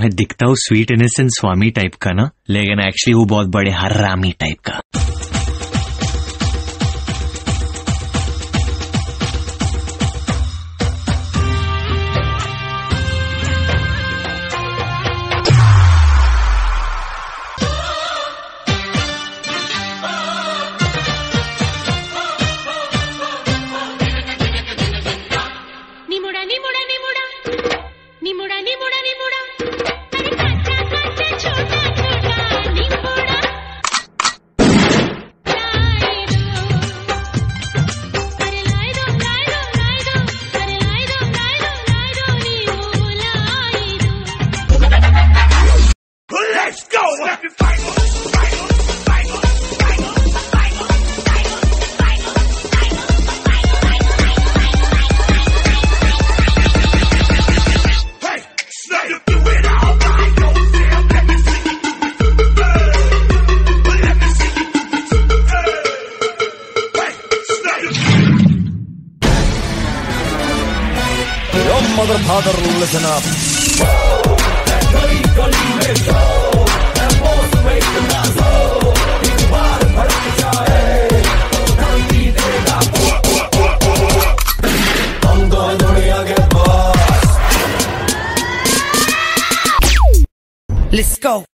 मैं दिखता हूँ स्वीट इनोसेंट स्वामी टाइप का ना, लेकिन एक्चुअली वो बहुत बड़े हर रामी टाइप का। Mother, father, listen up. Let's go.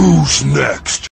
Who's next?